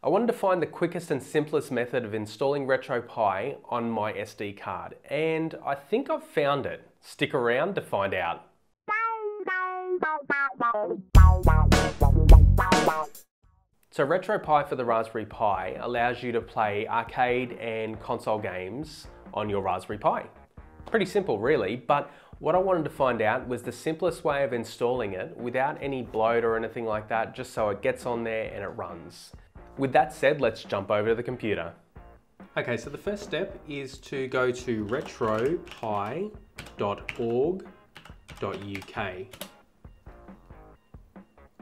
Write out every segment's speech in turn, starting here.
I wanted to find the quickest and simplest method of installing RetroPie on my SD card, and I think I've found it. Stick around to find out. So RetroPie for the Raspberry Pi allows you to play arcade and console games on your Raspberry Pi. Pretty simple really, but what I wanted to find out was the simplest way of installing it without any bloat or anything like that, just so it gets on there and it runs. With that said, let's jump over to the computer. Okay, so the first step is to go to retropie.org.uk.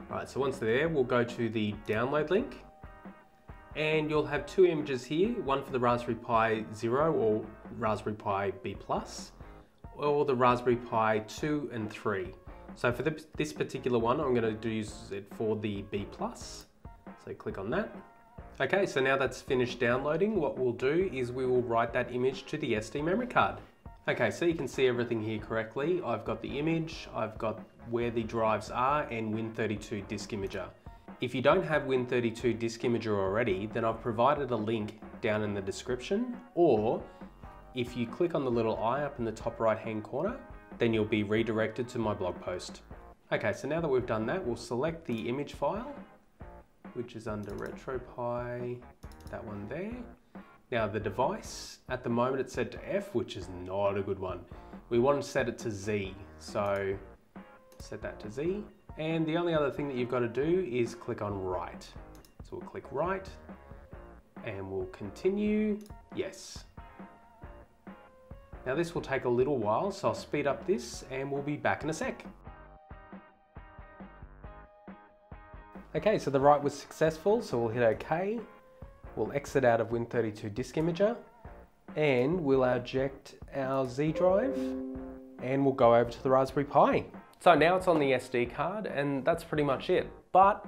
Alright, so once there, we'll go to the download link and you'll have two images here, one for the Raspberry Pi Zero or Raspberry Pi B+, or the Raspberry Pi 2 and 3. So for this particular one, I'm going to use it for the B+. So click on that. Okay, so now that's finished downloading, what we'll do is we will write that image to the SD memory card. Okay, so you can see everything here correctly. I've got the image, I've got where the drives are and Win32 Disk Imager. If you don't have Win32 Disk Imager already, then I've provided a link down in the description, or if you click on the little eye up in the top right hand corner, then you'll be redirected to my blog post. Okay, so now that we've done that, we'll select the image file which is under RetroPie, that one there. Now the device, at the moment it's set to F, which is not a good one. We want to set it to Z, so set that to Z. And the only other thing that you've got to do is click on write. So we'll click write and we'll continue, yes. Now this will take a little while, so I'll speed up this and we'll be back in a sec. Okay, so the write was successful, so we'll hit OK. We'll exit out of Win32 Disk Imager and we'll eject our Z drive and we'll go over to the Raspberry Pi. So now it's on the SD card and that's pretty much it. But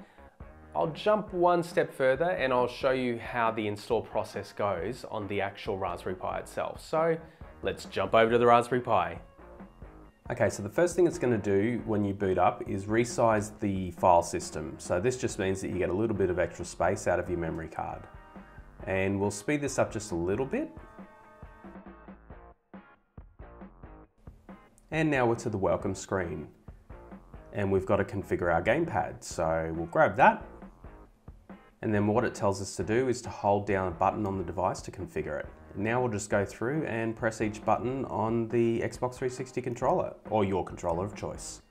I'll jump one step further and I'll show you how the install process goes on the actual Raspberry Pi itself. So let's jump over to the Raspberry Pi. Okay, so the first thing it's going to do when you boot up is resize the file system. So this just means that you get a little bit of extra space out of your memory card. And we'll speed this up just a little bit. And now we're to the welcome screen. And we've got to configure our gamepad. So we'll grab that. And then what it tells us to do is to hold down a button on the device to configure it. Now we'll just go through and press each button on the Xbox 360 controller, or your controller of choice.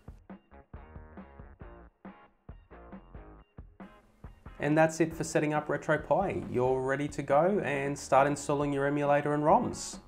And that's it for setting up RetroPie. You're ready to go and start installing your emulator and ROMs.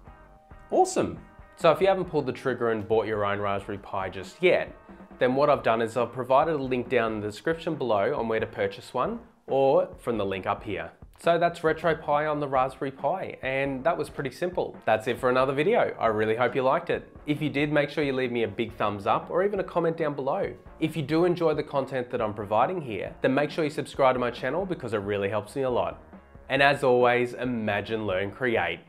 Awesome! So if you haven't pulled the trigger and bought your own Raspberry Pi just yet, then what I've done is I've provided a link down in the description below on where to purchase one, or from the link up here. So that's RetroPie on the Raspberry Pi, and that was pretty simple. That's it for another video. I really hope you liked it. If you did, make sure you leave me a big thumbs up or even a comment down below. If you do enjoy the content that I'm providing here, then make sure you subscribe to my channel because it really helps me a lot. And as always, imagine, learn, create.